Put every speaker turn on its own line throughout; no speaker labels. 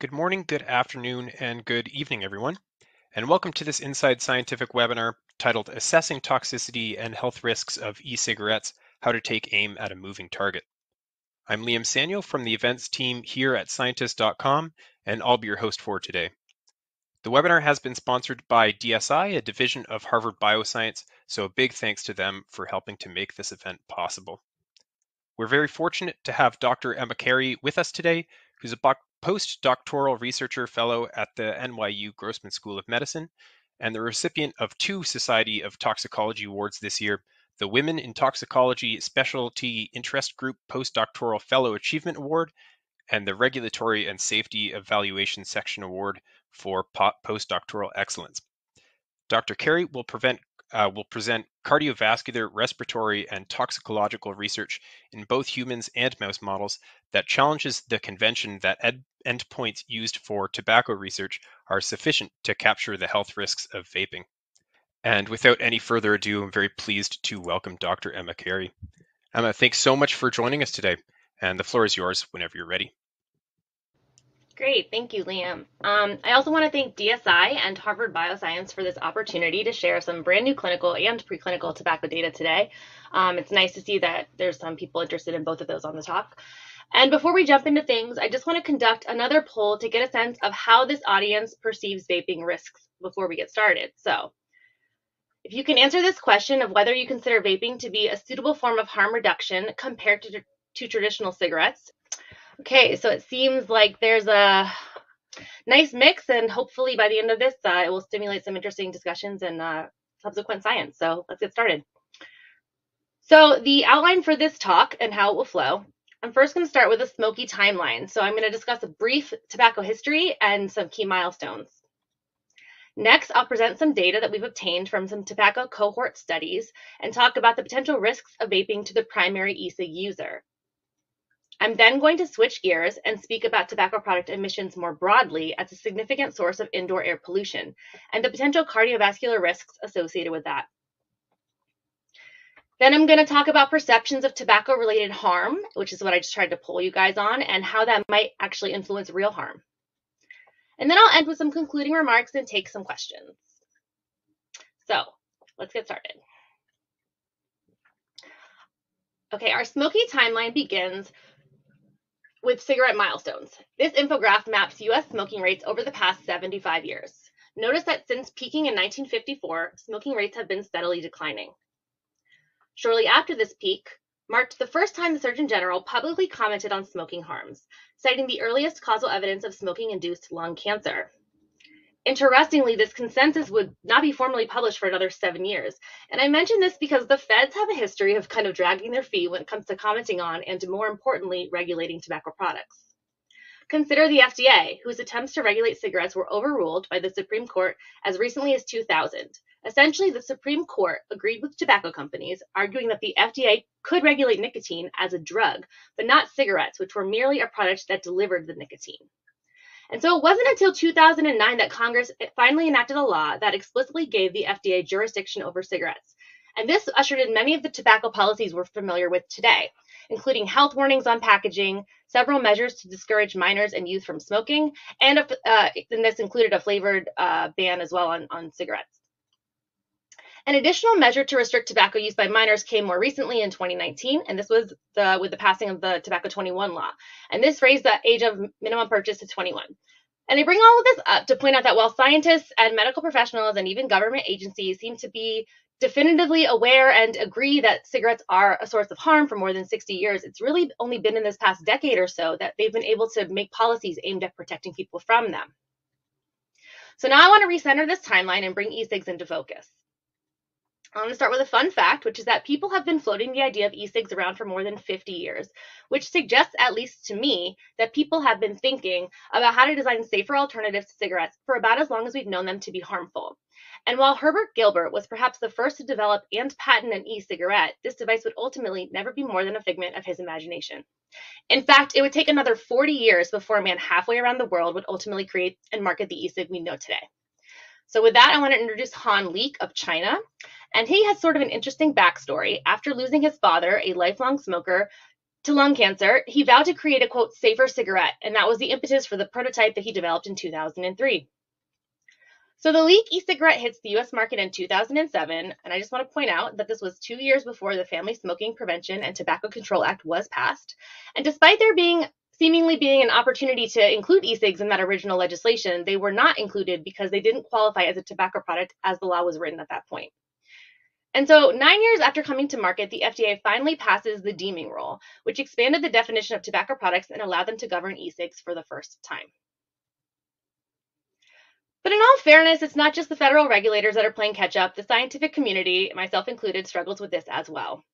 Good morning, good afternoon, and good evening, everyone. And welcome to this Inside Scientific webinar titled Assessing Toxicity and Health Risks of E-Cigarettes, How to Take Aim at a Moving Target. I'm Liam Sanyo from the events team here at scientist.com, and I'll be your host for today. The webinar has been sponsored by DSI, a division of Harvard Bioscience, so a big thanks to them for helping to make this event possible. We're very fortunate to have Dr. Emma Carey with us today, who's a postdoctoral researcher fellow at the NYU Grossman School of Medicine and the recipient of two Society of Toxicology awards this year the Women in Toxicology Specialty Interest Group Postdoctoral Fellow Achievement Award and the Regulatory and Safety Evaluation Section Award for Postdoctoral Excellence. Dr. Carey will prevent uh, will present cardiovascular, respiratory, and toxicological research in both humans and mouse models that challenges the convention that ed- endpoints used for tobacco research are sufficient to capture the health risks of vaping. And without any further ado, I'm very pleased to welcome Dr. Emma Carey. Emma, thanks so much for joining us today, and the floor is yours whenever you're ready.
Great, thank you, Liam. Um, I also want to thank DSI and Harvard Bioscience for this opportunity to share some brand new clinical and preclinical tobacco data today. Um, it's nice to see that there's some people interested in both of those on the talk. And before we jump into things, I just want to conduct another poll to get a sense of how this audience perceives vaping risks before we get started. So, if you can answer this question of whether you consider vaping to be a suitable form of harm reduction compared to, to traditional cigarettes, Okay, so it seems like there's a nice mix, and hopefully by the end of this, uh, it will stimulate some interesting discussions and uh, subsequent science. So let's get started. So the outline for this talk and how it will flow. I'm first going to start with a smoky timeline. So I'm going to discuss a brief tobacco history and some key milestones. Next, I'll present some data that we've obtained from some tobacco cohort studies and talk about the potential risks of vaping to the primary e-cig user. I'm then going to switch gears and speak about tobacco product emissions more broadly as a significant source of indoor air pollution and the potential cardiovascular risks associated with that. Then I'm going to talk about perceptions of tobacco related harm, which is what I just tried to pull you guys on, and how that might actually influence real harm. And then I'll end with some concluding remarks and take some questions. So let's get started. Okay, our smoky timeline begins with cigarette milestones. This infograph maps US smoking rates over the past 75 years. Notice that since peaking in 1954, smoking rates have been steadily declining. Shortly after this peak, marked the first time the Surgeon General publicly commented on smoking harms, citing the earliest causal evidence of smoking induced lung cancer. Interestingly, this consensus would not be formally published for another seven years. And I mention this because the feds have a history of kind of dragging their feet when it comes to commenting on and, more importantly, regulating tobacco products. Consider the FDA, whose attempts to regulate cigarettes were overruled by the Supreme Court as recently as 2000. Essentially, the Supreme Court agreed with tobacco companies, arguing that the FDA could regulate nicotine as a drug, but not cigarettes, which were merely a product that delivered the nicotine. And so it wasn't until 2009 that Congress finally enacted a law that explicitly gave the FDA jurisdiction over cigarettes. And this ushered in many of the tobacco policies we're familiar with today, including health warnings on packaging, several measures to discourage minors and youth from smoking, and, uh, and this included a flavored uh, ban as well on, on cigarettes. An additional measure to restrict tobacco use by minors came more recently in 2019, and this was the, with the passing of the Tobacco 21 law. And this raised the age of minimum purchase to 21. And I bring all of this up to point out that while scientists and medical professionals and even government agencies seem to be definitively aware and agree that cigarettes are a source of harm for more than 60 years, it's really only been in this past decade or so that they've been able to make policies aimed at protecting people from them. So now I want to recenter this timeline and bring e-cigs into focus. I'm going to start with a fun fact, which is that people have been floating the idea of e-cigs around for more than 50 years, which suggests, at least to me, that people have been thinking about how to design safer alternatives to cigarettes for about as long as we've known them to be harmful. And while Herbert Gilbert was perhaps the first to develop and patent an e-cigarette, this device would ultimately never be more than a figment of his imagination. In fact, it would take another 40 years before a man halfway around the world would ultimately create and market the e-cig we know today. So with that, I want to introduce Han Leek of China. And he has sort of an interesting backstory. After losing his father, a lifelong smoker, to lung cancer, he vowed to create a quote safer cigarette, and that was the impetus for the prototype that he developed in 2003. So the Leek e-cigarette hits the US market in 2007, and I just want to point out that this was 2 years before the Family Smoking Prevention and Tobacco Control Act was passed. And despite there being seemingly being an opportunity to include e-cigs in that original legislation, they were not included because they didn't qualify as a tobacco product as the law was written at that point. And so, nine years after coming to market, the FDA finally passes the deeming rule, which expanded the definition of tobacco products and allowed them to govern e cigs for the first time. But in all fairness, it's not just the federal regulators that are playing catch up. The scientific community, myself included, struggles with this as well.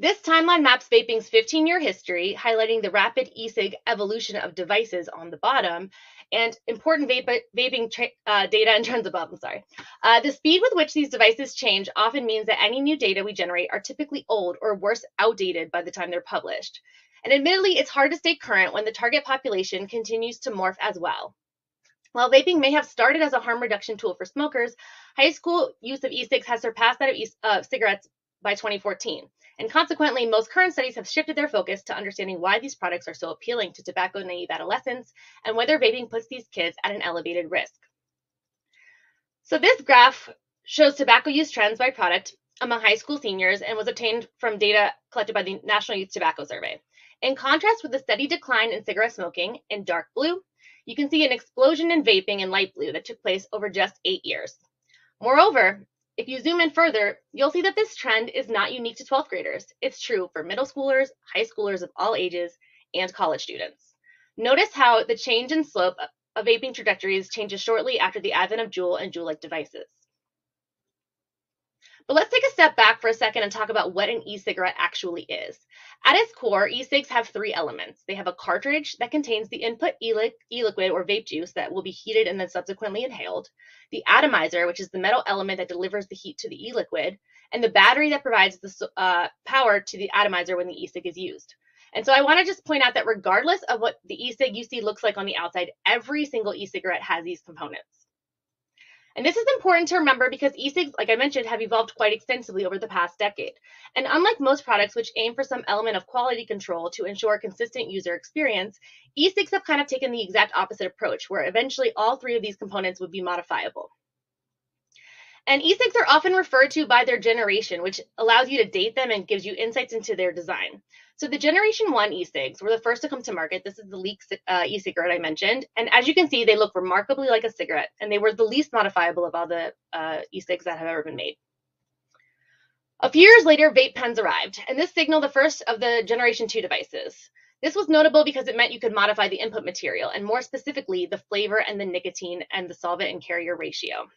This timeline maps vaping's 15 year history, highlighting the rapid e cig evolution of devices on the bottom and important vape- vaping uh, data in terms above. I'm sorry. Uh, the speed with which these devices change often means that any new data we generate are typically old or worse, outdated by the time they're published. And admittedly, it's hard to stay current when the target population continues to morph as well. While vaping may have started as a harm reduction tool for smokers, high school use of e-cigs has surpassed that of e- uh, cigarettes by 2014. And consequently, most current studies have shifted their focus to understanding why these products are so appealing to tobacco naive adolescents and whether vaping puts these kids at an elevated risk. So, this graph shows tobacco use trends by product among high school seniors and was obtained from data collected by the National Youth Tobacco Survey. In contrast with the steady decline in cigarette smoking in dark blue, you can see an explosion in vaping in light blue that took place over just eight years. Moreover, if you zoom in further, you'll see that this trend is not unique to 12th graders. It's true for middle schoolers, high schoolers of all ages, and college students. Notice how the change in slope of vaping trajectories changes shortly after the advent of Juul and Juul-like devices. But let's take a step back for a second and talk about what an e-cigarette actually is. At its core, e-cigs have three elements. They have a cartridge that contains the input e-liquid or vape juice that will be heated and then subsequently inhaled, the atomizer, which is the metal element that delivers the heat to the e-liquid, and the battery that provides the uh, power to the atomizer when the e-cig is used. And so I want to just point out that regardless of what the e-cig you see looks like on the outside, every single e-cigarette has these components. And this is important to remember because e-cigs, like I mentioned, have evolved quite extensively over the past decade. And unlike most products which aim for some element of quality control to ensure consistent user experience, e-cigs have kind of taken the exact opposite approach, where eventually all three of these components would be modifiable. And e-cigs are often referred to by their generation, which allows you to date them and gives you insights into their design. So the Generation 1 e-cigs were the first to come to market. This is the Leek uh, e-cigarette I mentioned. And as you can see, they look remarkably like a cigarette, and they were the least modifiable of all the uh, e-cigs that have ever been made. A few years later, vape pens arrived, and this signaled the first of the Generation 2 devices. This was notable because it meant you could modify the input material, and more specifically, the flavor and the nicotine and the solvent and carrier ratio.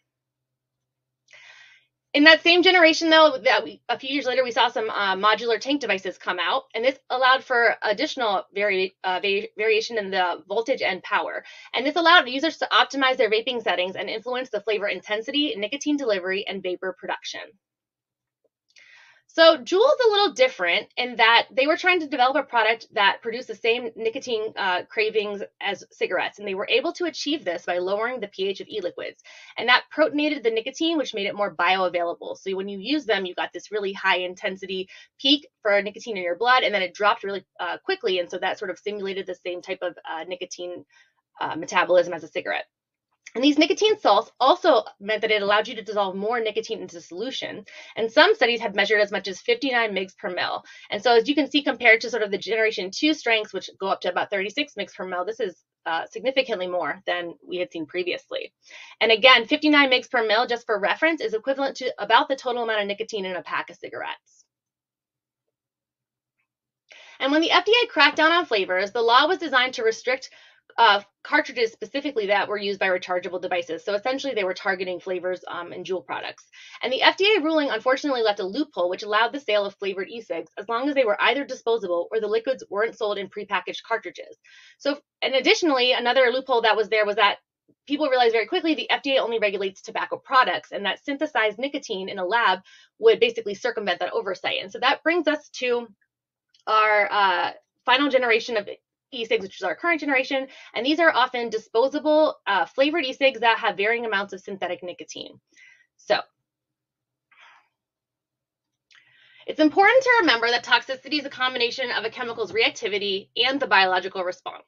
In that same generation, though, that we, a few years later, we saw some uh, modular tank devices come out, and this allowed for additional vari uh, variation in the voltage and power. And this allowed users to optimize their vaping settings and influence the flavor intensity, nicotine delivery, and vapor production. So Juul's a little different in that they were trying to develop a product that produced the same nicotine uh, cravings as cigarettes, and they were able to achieve this by lowering the pH of e-liquids, and that protonated the nicotine, which made it more bioavailable. So when you use them, you got this really high intensity peak for nicotine in your blood, and then it dropped really uh, quickly, and so that sort of simulated the same type of uh, nicotine uh, metabolism as a cigarette. And these nicotine salts also meant that it allowed you to dissolve more nicotine into solution. And some studies have measured as much as 59 mg per mil. And so as you can see, compared to sort of the generation two strengths, which go up to about 36 mg per mil, this is uh, significantly more than we had seen previously. And again, 59 mg per mil, just for reference, is equivalent to about the total amount of nicotine in a pack of cigarettes. And when the FDA cracked down on flavors, the law was designed to restrict uh, cartridges specifically that were used by rechargeable devices. So essentially, they were targeting flavors um, and jewel products. And the FDA ruling unfortunately left a loophole which allowed the sale of flavored e-cigs as long as they were either disposable or the liquids weren't sold in prepackaged cartridges. So, and additionally, another loophole that was there was that people realized very quickly the FDA only regulates tobacco products, and that synthesized nicotine in a lab would basically circumvent that oversight. And so that brings us to our uh, final generation of e-cigs, which is our current generation, and these are often disposable uh, flavored e-cigs that have varying amounts of synthetic nicotine. So It's important to remember that toxicity is a combination of a chemical's reactivity and the biological response.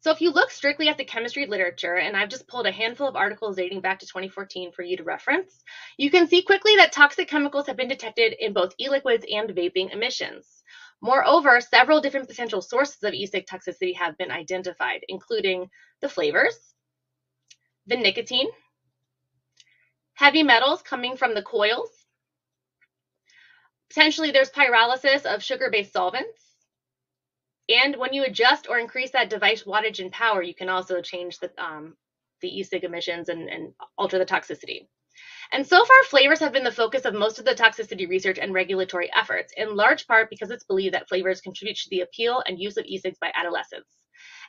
So if you look strictly at the chemistry literature, and I've just pulled a handful of articles dating back to 2014 for you to reference, you can see quickly that toxic chemicals have been detected in both e-liquids and vaping emissions. Moreover, several different potential sources of e-cig toxicity have been identified, including the flavors, the nicotine, heavy metals coming from the coils, potentially there's pyrolysis of sugar-based solvents, and when you adjust or increase that device wattage and power, you can also change the, um, the e-cig emissions and, and alter the toxicity. And so far, flavors have been the focus of most of the toxicity research and regulatory efforts, in large part because it's believed that flavors contribute to the appeal and use of e-cigs by adolescents.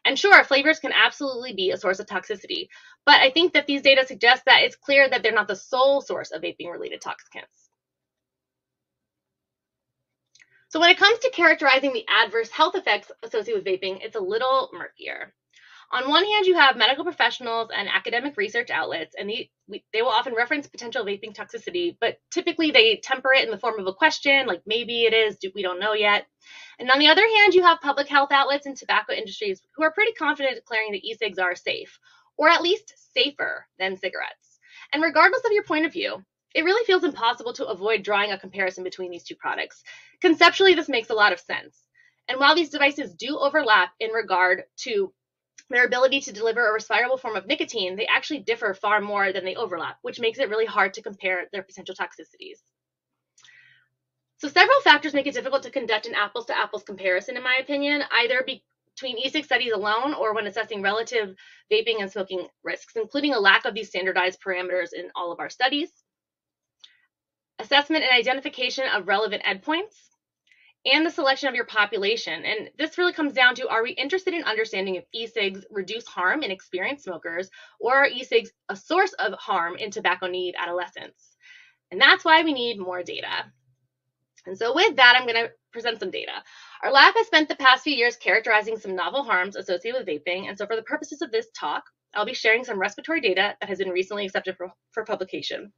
And sure, flavors can absolutely be a source of toxicity, but I think that these data suggest that it's clear that they're not the sole source of vaping-related toxicants. So when it comes to characterizing the adverse health effects associated with vaping, it's a little murkier. On one hand, you have medical professionals and academic research outlets, and they, they will often reference potential vaping toxicity, but typically they temper it in the form of a question, like maybe it is, we don't know yet. And on the other hand, you have public health outlets and tobacco industries who are pretty confident declaring that e-cigs are safe, or at least safer than cigarettes. And regardless of your point of view, it really feels impossible to avoid drawing a comparison between these two products. Conceptually, this makes a lot of sense. And while these devices do overlap in regard to their ability to deliver a respirable form of nicotine, they actually differ far more than they overlap, which makes it really hard to compare their potential toxicities. So several factors make it difficult to conduct an apples to apples comparison, in my opinion, either between e-cig studies alone or when assessing relative vaping and smoking risks, including a lack of these standardized parameters in all of our studies assessment and identification of relevant endpoints, and the selection of your population. And this really comes down to are we interested in understanding if e-cigs reduce harm in experienced smokers or are e-cigs a source of harm in tobacco need adolescents? And that's why we need more data. And so with that, I'm going to present some data. Our lab has spent the past few years characterizing some novel harms associated with vaping. And so for the purposes of this talk, I'll be sharing some respiratory data that has been recently accepted for, for publication.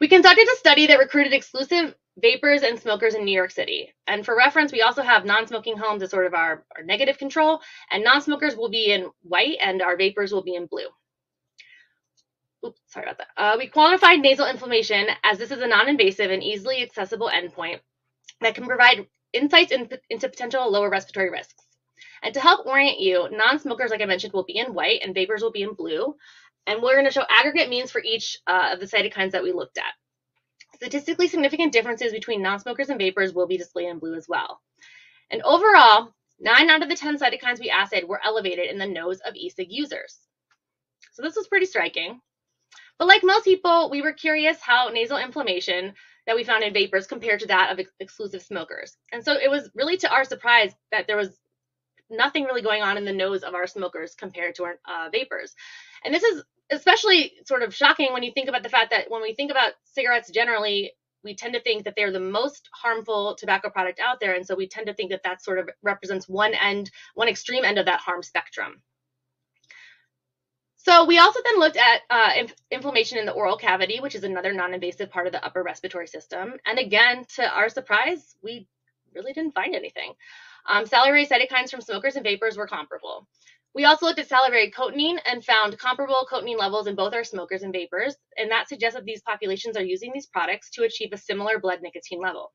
We conducted a study that recruited exclusive vapers and smokers in New York City. And for reference, we also have non-smoking homes as sort of our, our negative control, and non-smokers will be in white and our vapers will be in blue. Oops, sorry about that. Uh, we quantified nasal inflammation as this is a non-invasive and easily accessible endpoint that can provide insights in, into potential lower respiratory risks. And to help orient you, non-smokers, like I mentioned, will be in white and vapers will be in blue. And we're going to show aggregate means for each uh, of the cytokines that we looked at. Statistically significant differences between non-smokers and vapors will be displayed in blue as well. And overall, 9 out of the 10 cytokines we assayed were elevated in the nose of e-cig users. So this was pretty striking. But like most people, we were curious how nasal inflammation that we found in vapors compared to that of ex exclusive smokers. And so it was really to our surprise that there was nothing really going on in the nose of our smokers compared to our uh, vapors. And this is especially sort of shocking when you think about the fact that when we think about cigarettes generally, we tend to think that they're the most harmful tobacco product out there. And so we tend to think that that sort of represents one end, one extreme end of that harm spectrum. So we also then looked at uh, inf inflammation in the oral cavity, which is another non-invasive part of the upper respiratory system. And again, to our surprise, we really didn't find anything. Um, salivary cytokines from smokers and vapors were comparable. We also looked at salivary cotinine and found comparable cotinine levels in both our smokers and vapors, and that suggests that these populations are using these products to achieve a similar blood nicotine level.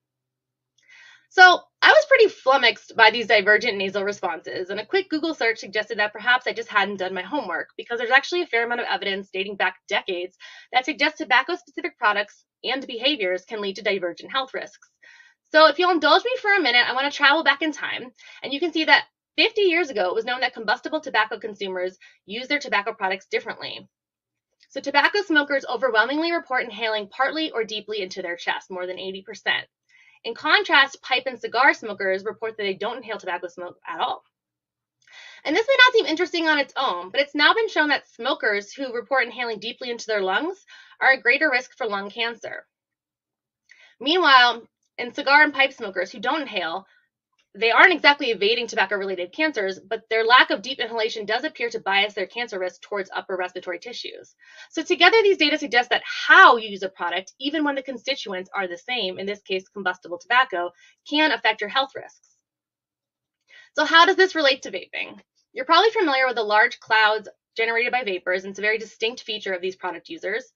So I was pretty flummoxed by these divergent nasal responses, and a quick Google search suggested that perhaps I just hadn't done my homework because there's actually a fair amount of evidence dating back decades that suggests tobacco-specific products and behaviors can lead to divergent health risks. So if you'll indulge me for a minute, I want to travel back in time, and you can see that 50 years ago, it was known that combustible tobacco consumers use their tobacco products differently. So tobacco smokers overwhelmingly report inhaling partly or deeply into their chest, more than 80%. In contrast, pipe and cigar smokers report that they don't inhale tobacco smoke at all. And this may not seem interesting on its own, but it's now been shown that smokers who report inhaling deeply into their lungs are at greater risk for lung cancer. Meanwhile, in cigar and pipe smokers who don't inhale, they aren't exactly evading tobacco related cancers, but their lack of deep inhalation does appear to bias their cancer risk towards upper respiratory tissues. So, together, these data suggest that how you use a product, even when the constituents are the same, in this case, combustible tobacco, can affect your health risks. So, how does this relate to vaping? You're probably familiar with the large clouds generated by vapors, and it's a very distinct feature of these product users.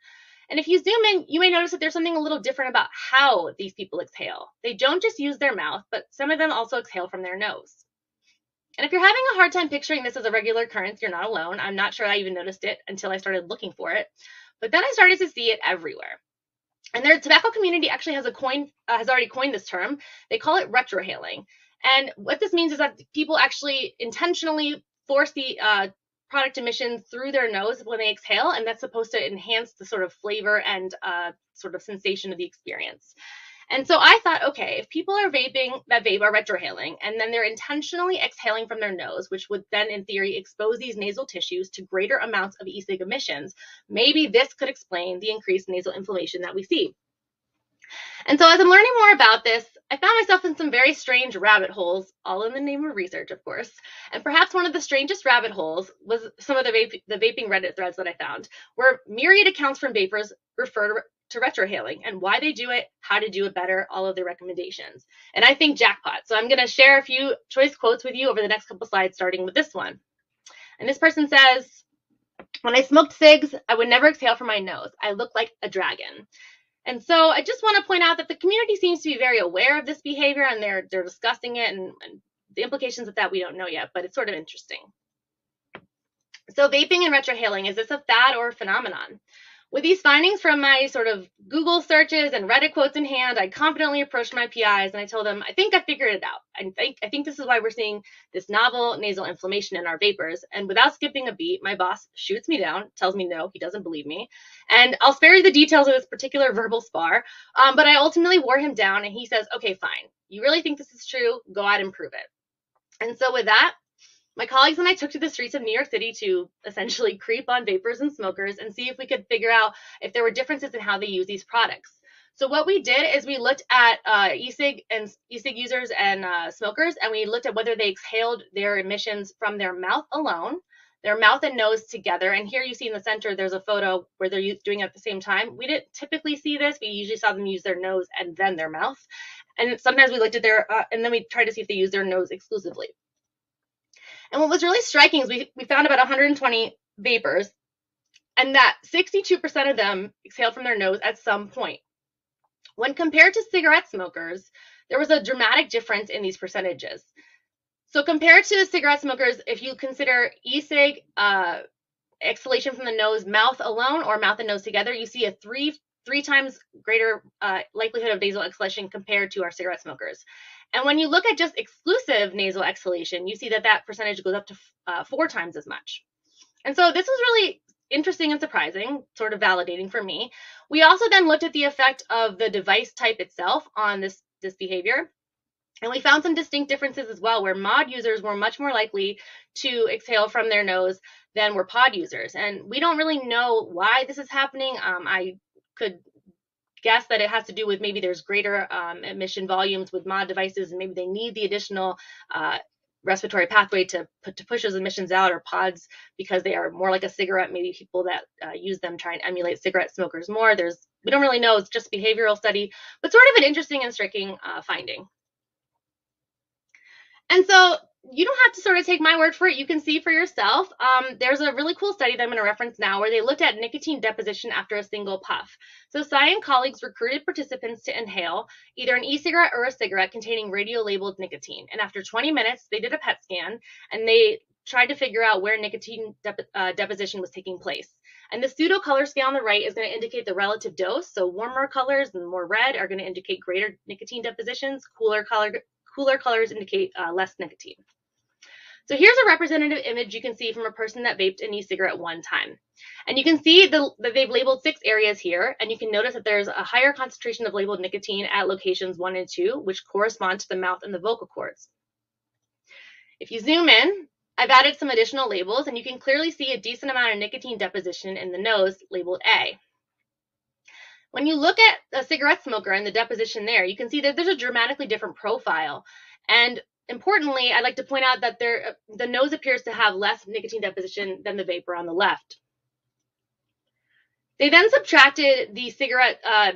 And if you zoom in, you may notice that there's something a little different about how these people exhale. They don't just use their mouth, but some of them also exhale from their nose. And if you're having a hard time picturing this as a regular occurrence, you're not alone. I'm not sure I even noticed it until I started looking for it. But then I started to see it everywhere. And their tobacco community actually has a coin uh, has already coined this term. They call it retrohaling. And what this means is that people actually intentionally force the uh, product emissions through their nose when they exhale, and that's supposed to enhance the sort of flavor and uh, sort of sensation of the experience. And so I thought, okay, if people are vaping that vape are retrohaling, and then they're intentionally exhaling from their nose, which would then, in theory, expose these nasal tissues to greater amounts of e-cig emissions, maybe this could explain the increased nasal inflammation that we see. And so as I'm learning more about this, I found myself in some very strange rabbit holes, all in the name of research, of course. And perhaps one of the strangest rabbit holes was some of the, the vaping Reddit threads that I found, where myriad accounts from vapors refer to retrohaling and why they do it, how to do it better, all of their recommendations. And I think jackpot. So I'm going to share a few choice quotes with you over the next couple slides, starting with this one. And this person says, when I smoked cigs, I would never exhale from my nose. I looked like a dragon. And so I just want to point out that the community seems to be very aware of this behavior and they're they're discussing it and, and the implications of that we don't know yet, but it's sort of interesting. So vaping and retrohaling, is this a fad or a phenomenon? With these findings from my sort of Google searches and Reddit quotes in hand, I confidently approached my PIs and I told them, I think I figured it out. I think, I think this is why we're seeing this novel nasal inflammation in our vapors. And without skipping a beat, my boss shoots me down, tells me no, he doesn't believe me. And I'll spare you the details of this particular verbal spar, um, but I ultimately wore him down and he says, okay, fine. You really think this is true? Go out and prove it. And so with that, my colleagues and I took to the streets of New York City to essentially creep on vapors and smokers and see if we could figure out if there were differences in how they use these products. So what we did is we looked at uh, e-cig and e-cig users and uh, smokers, and we looked at whether they exhaled their emissions from their mouth alone, their mouth and nose together. And here you see in the center, there's a photo where they're doing it at the same time. We didn't typically see this. We usually saw them use their nose and then their mouth. And sometimes we looked at their, uh, and then we tried to see if they use their nose exclusively. And what was really striking is we, we found about 120 vapors, and that 62% of them exhaled from their nose at some point. When compared to cigarette smokers, there was a dramatic difference in these percentages. So compared to cigarette smokers, if you consider e-cig uh, exhalation from the nose, mouth alone, or mouth and nose together, you see a three three times greater uh, likelihood of nasal exhalation compared to our cigarette smokers. And when you look at just exclusive nasal exhalation, you see that that percentage goes up to uh, four times as much. And so this was really interesting and surprising, sort of validating for me. We also then looked at the effect of the device type itself on this, this behavior. And we found some distinct differences as well, where mod users were much more likely to exhale from their nose than were pod users. And we don't really know why this is happening. Um, I could guess that it has to do with maybe there's greater um, emission volumes with mod devices and maybe they need the additional uh, respiratory pathway to to push those emissions out or pods because they are more like a cigarette. Maybe people that uh, use them try and emulate cigarette smokers more. There's we don't really know. It's just behavioral study but sort of an interesting and striking uh, finding. And so you don't have to sort of take my word for it. You can see for yourself. Um, there's a really cool study that I'm going to reference now where they looked at nicotine deposition after a single puff. So Sai and colleagues recruited participants to inhale either an e-cigarette or a cigarette containing radio-labeled nicotine. And after 20 minutes, they did a PET scan and they tried to figure out where nicotine uh, deposition was taking place. And the pseudo color scale on the right is going to indicate the relative dose. So warmer colors and more red are going to indicate greater nicotine depositions. Cooler color cooler colors indicate uh, less nicotine. So here's a representative image you can see from a person that vaped an e-cigarette one time. And you can see the, that they've labeled six areas here, and you can notice that there's a higher concentration of labeled nicotine at locations one and two, which correspond to the mouth and the vocal cords. If you zoom in, I've added some additional labels, and you can clearly see a decent amount of nicotine deposition in the nose labeled A. When you look at a cigarette smoker and the deposition there, you can see that there's a dramatically different profile. And importantly, I'd like to point out that there, the nose appears to have less nicotine deposition than the vapor on the left. They then subtracted the cigarette uh,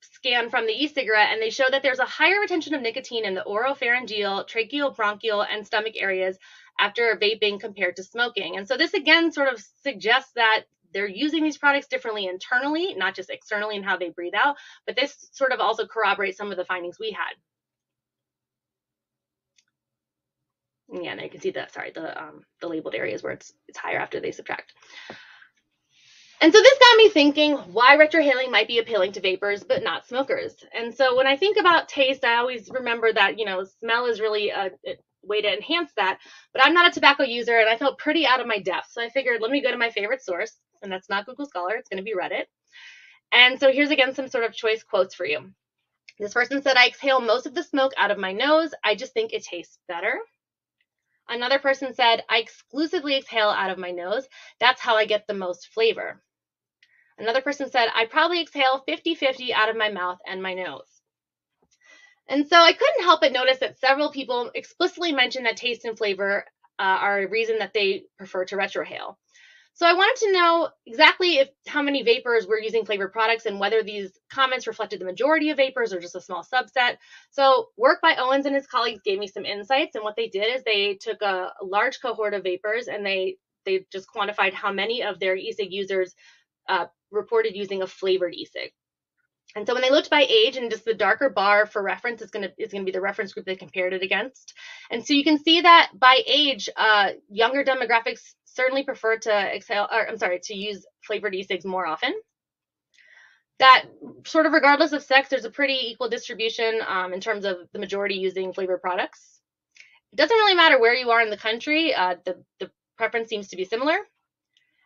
scan from the e-cigarette and they show that there's a higher retention of nicotine in the oropharyngeal, tracheal, bronchial, and stomach areas after vaping compared to smoking. And so this again sort of suggests that they're using these products differently internally, not just externally in how they breathe out, but this sort of also corroborates some of the findings we had. Yeah, and you can see that, sorry, the um, the labeled areas where it's it's higher after they subtract. And so this got me thinking why retrohaling might be appealing to vapors but not smokers. And so when I think about taste, I always remember that, you know, smell is really a, a way to enhance that. But I'm not a tobacco user and I felt pretty out of my depth. So I figured let me go to my favorite source, and that's not Google Scholar, it's going to be Reddit. And so here's again some sort of choice quotes for you. This person said, I exhale most of the smoke out of my nose. I just think it tastes better. Another person said, I exclusively exhale out of my nose. That's how I get the most flavor. Another person said, I probably exhale 50 50 out of my mouth and my nose. And so I couldn't help but notice that several people explicitly mentioned that taste and flavor uh, are a reason that they prefer to retrohale. So I wanted to know exactly if how many vapors were using flavored products and whether these comments reflected the majority of vapors or just a small subset. So work by Owens and his colleagues gave me some insights, and what they did is they took a, large cohort of vapors and they they just quantified how many of their e-cig users uh, reported using a flavored e-cig. And so when they looked by age and just the darker bar for reference is going to is going to be the reference group they compared it against. And so you can see that by age, uh, younger demographics certainly prefer to exhale, or I'm sorry, to use flavored e-cigs more often. That sort of regardless of sex, there's a pretty equal distribution um, in terms of the majority using flavored products. It doesn't really matter where you are in the country, uh, the, the preference seems to be similar.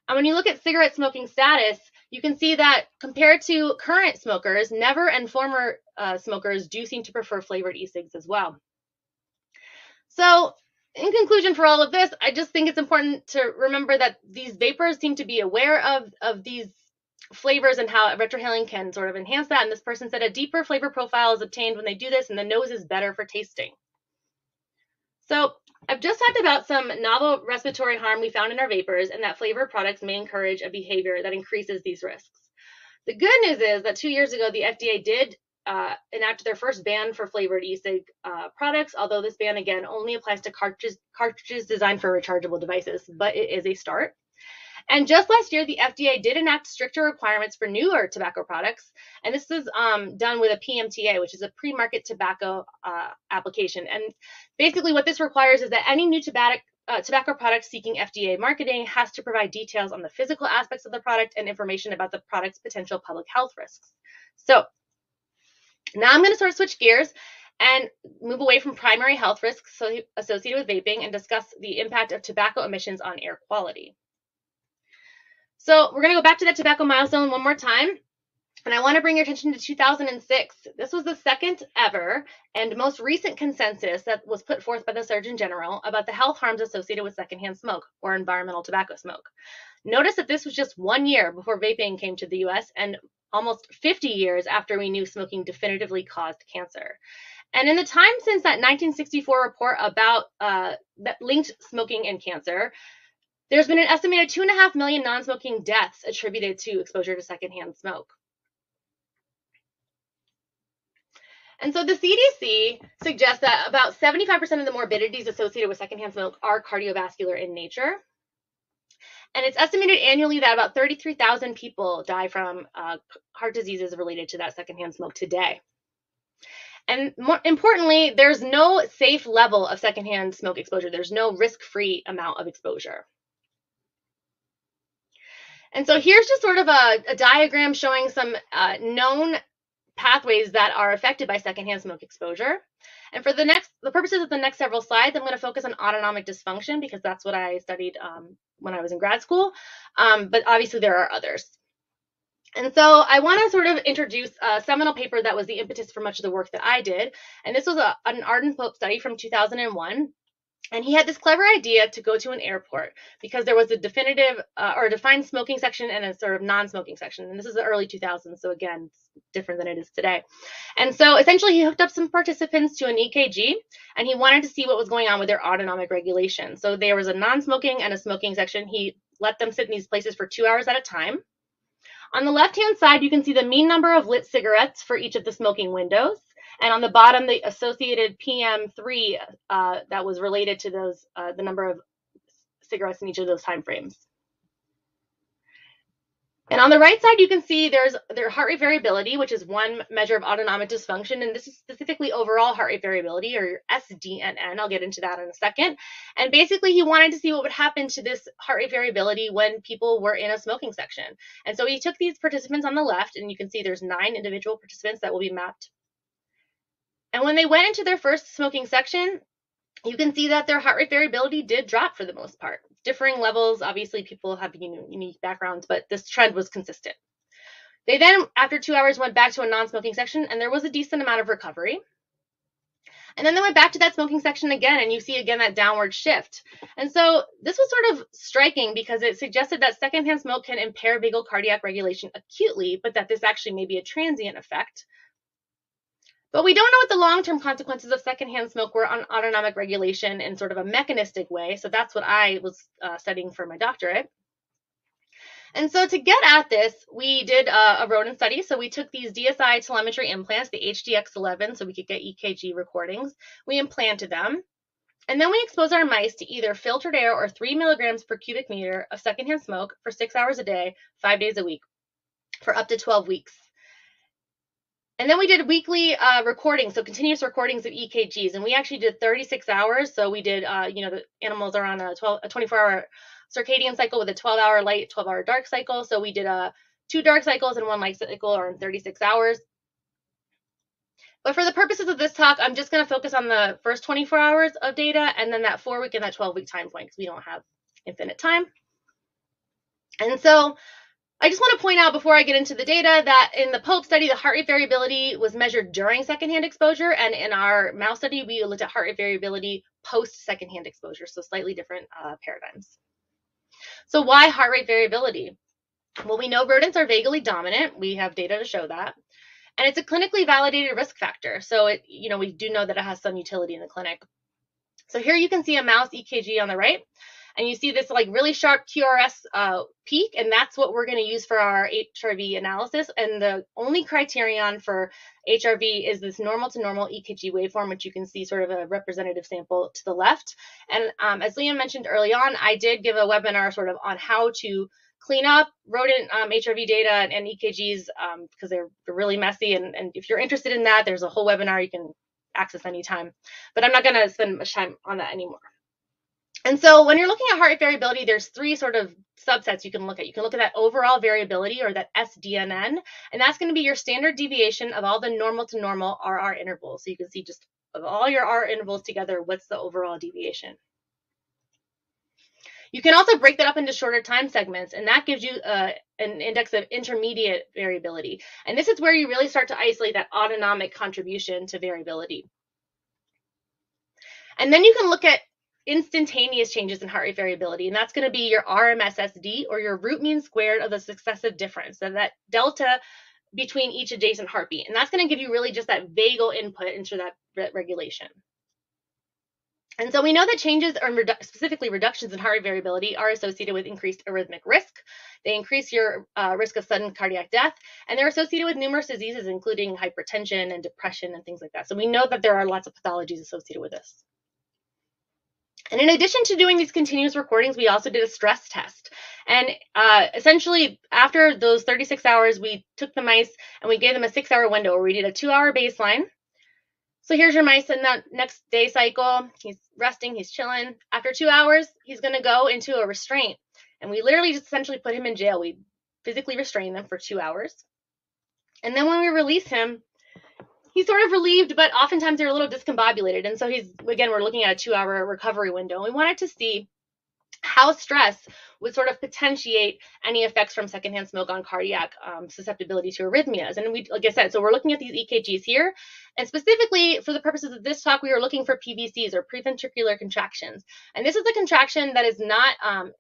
And when you look at cigarette smoking status, you can see that compared to current smokers, never and former uh, smokers do seem to prefer flavored e-cigs as well. So in conclusion for all of this, I just think it's important to remember that these vapors seem to be aware of, of these flavors and how retrohaling can sort of enhance that. And this person said a deeper flavor profile is obtained when they do this and the nose is better for tasting. So I've just talked about some novel respiratory harm we found in our vapors and that flavored products may encourage a behavior that increases these risks. The good news is that two years ago, the FDA did uh, enact their first ban for flavored e-cig uh, products, although this ban again only applies to cartridges, cartridges designed for rechargeable devices, but it is a start. And just last year, the FDA did enact stricter requirements for newer tobacco products. And this is um, done with a PMTA, which is a pre market tobacco uh, application. And basically, what this requires is that any new tobacco uh, tobacco product seeking FDA marketing has to provide details on the physical aspects of the product and information about the product's potential public health risks. So now I'm going to sort of switch gears and move away from primary health risks associated with vaping and discuss the impact of tobacco emissions on air quality. So we're going to go back to that tobacco milestone one more time. And I want to bring your attention to 2006. This was the second ever and most recent consensus that was put forth by the Surgeon General about the health harms associated with secondhand smoke or environmental tobacco smoke. Notice that this was just one year before vaping came to the US and almost 50 years after we knew smoking definitively caused cancer. And in the time since that 1964 report about uh, that linked smoking and cancer, there's been an estimated 2.5 million non smoking deaths attributed to exposure to secondhand smoke. And so the CDC suggests that about 75% of the morbidities associated with secondhand smoke are cardiovascular in nature. And it's estimated annually that about 33,000 people die from uh, heart diseases related to that secondhand smoke today. And more importantly, there's no safe level of secondhand smoke exposure. There's no risk free amount of exposure. And so here's just sort of a, a diagram showing some uh, known pathways that are affected by secondhand smoke exposure. And for the next, the purposes of the next several slides, I'm going to focus on autonomic dysfunction because that's what I studied um, when I was in grad school. Um, but obviously there are others. And so I want to sort of introduce a seminal paper that was the impetus for much of the work that I did. And this was a, an Arden Pope study from 2001 And he had this clever idea to go to an airport because there was a definitive uh, or defined smoking section and a sort of non-smoking section. And this is the early 2000s, so again, different than it is today. And so essentially, he hooked up some participants to an EKG, and he wanted to see what was going on with their autonomic regulation. So there was a non-smoking and a smoking section. He let them sit in these places for two hours at a time. On the left-hand side, you can see the mean number of lit cigarettes for each of the smoking windows. And on the bottom, the associated PM3 uh, that was related to those uh, the number of cigarettes in each of those time frames. And on the right side, you can see there's their heart rate variability, which is one measure of autonomic dysfunction. And this is specifically overall heart rate variability or SDNN. I'll get into that in a second. And basically, he wanted to see what would happen to this heart rate variability when people were in a smoking section. And so he took these participants on the left, and you can see there's nine individual participants that will be mapped and when they went into their first smoking section, you can see that their heart rate variability did drop for the most part. Differing levels, obviously, people have unique backgrounds, but this trend was consistent. They then, after two hours, went back to a non smoking section, and there was a decent amount of recovery. And then they went back to that smoking section again, and you see again that downward shift. And so this was sort of striking because it suggested that secondhand smoke can impair vagal cardiac regulation acutely, but that this actually may be a transient effect. But we don't know what the long term consequences of secondhand smoke were on autonomic regulation in sort of a mechanistic way. So that's what I was uh, studying for my doctorate. And so to get at this, we did a, a, rodent study. So we took these DSI telemetry implants, the HDX11, so we could get EKG recordings. We implanted them. And then we exposed our mice to either filtered air or three milligrams per cubic meter of secondhand smoke for six hours a day, five days a week, for up to 12 weeks. And then we did weekly uh, recordings, so continuous recordings of EKGs, and we actually did 36 hours. So we did, uh, you know, the animals are on a 12, a 24-hour circadian cycle with a 12-hour light, 12-hour dark cycle. So we did uh, two dark cycles and one light cycle, or in 36 hours. But for the purposes of this talk, I'm just going to focus on the first 24 hours of data, and then that four-week and that 12-week time point, because we don't have infinite time. And so I just want to point out before I get into the data that in the POPE study, the heart rate variability was measured during secondhand exposure. And in our mouse study, we looked at heart rate variability post secondhand exposure, so slightly different uh, paradigms. So why heart rate variability? Well, we know rodents are vagally dominant. We have data to show that. And it's a clinically validated risk factor. So it, you know, we do know that it has some utility in the clinic. So here you can see a mouse EKG on the right and you see this like really sharp QRS uh, peak, and that's what we're going to use for our HRV analysis. And the only criterion for HRV is this normal to normal EKG waveform, which you can see sort of a representative sample to the left. And um, as Liam mentioned early on, I did give a webinar sort of on how to clean up rodent um, HRV data and, and EKGs because um, they're, they're really messy. And, and if you're interested in that, there's a whole webinar you can access anytime. But I'm not going to spend much time on that anymore. And so when you're looking at heart rate variability, there's three sort of subsets you can look at. You can look at that overall variability or that SDNN, and that's going to be your standard deviation of all the normal to normal RR intervals. So you can see just of all your R intervals together, what's the overall deviation. You can also break that up into shorter time segments, and that gives you uh, an index of intermediate variability. And this is where you really start to isolate that autonomic contribution to variability. And then you can look at instantaneous changes in heart rate variability, and that's going to be your RMSSD or your root mean squared of the successive difference, so that delta between each adjacent heartbeat. And that's going to give you really just that vagal input into that re regulation. And so we know that changes, or redu specifically reductions in heart rate variability, are associated with increased arrhythmic risk. They increase your uh, risk of sudden cardiac death, and they're associated with numerous diseases, including hypertension and depression and things like that. So we know that there are lots of pathologies associated with this. And in addition to doing these continuous recordings, we also did a stress test. And uh, essentially, after those 36 hours, we took the mice and we gave them a six hour window where we did a two hour baseline. So here's your mice in that next day cycle. He's resting, he's chilling. After two hours, he's going to go into a restraint. And we literally just essentially put him in jail. We physically restrain them for two hours. And then when we release him, he's sort of relieved, but oftentimes they're a little discombobulated. And so he's, again, we're looking at a two hour recovery window. We wanted to see how stress would sort of potentiate any effects from secondhand smoke on cardiac um, susceptibility to arrhythmias. And we, like I said, so we're looking at these EKGs here, and specifically for the purposes of this talk, we are looking for PVCs or preventricular contractions. And this is a contraction that is not um,